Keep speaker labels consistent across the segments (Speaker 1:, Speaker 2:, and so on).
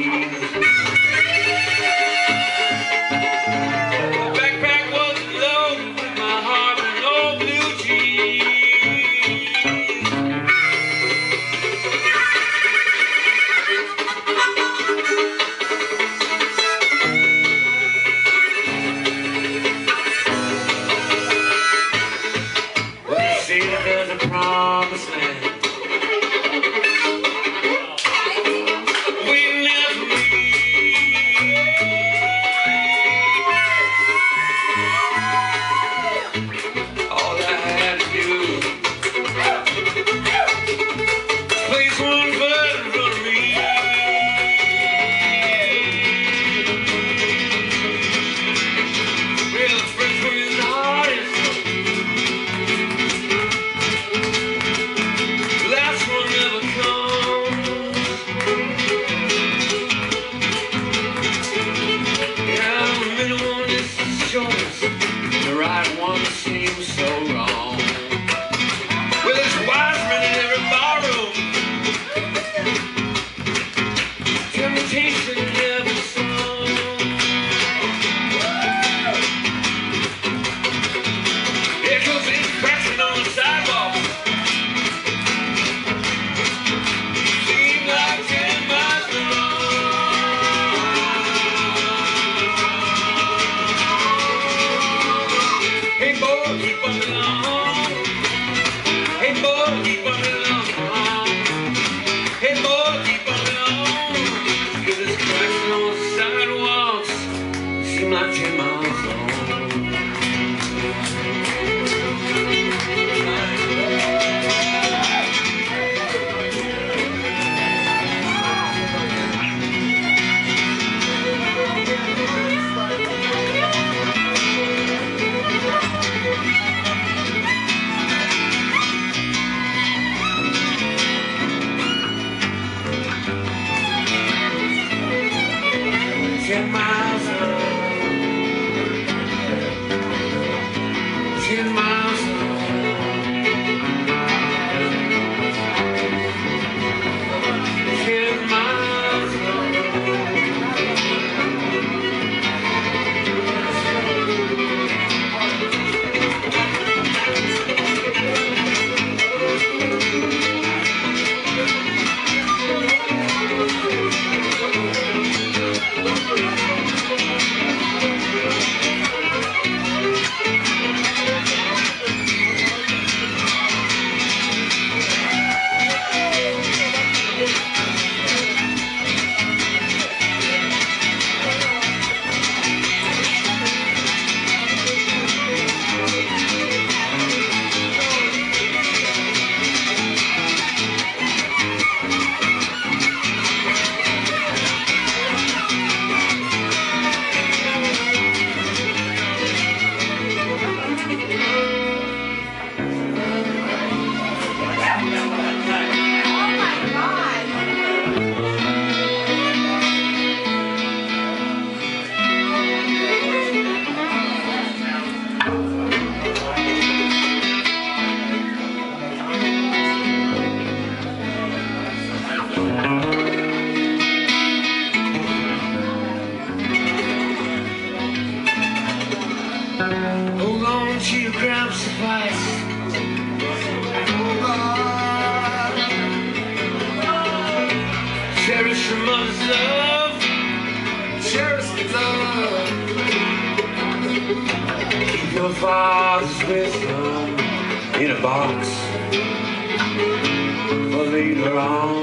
Speaker 1: Jesus. that once seemed so Two grams suffice. Cherish your mother's love. Cherish the love. Keep your father's wisdom in a box for later on.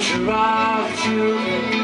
Speaker 2: survived you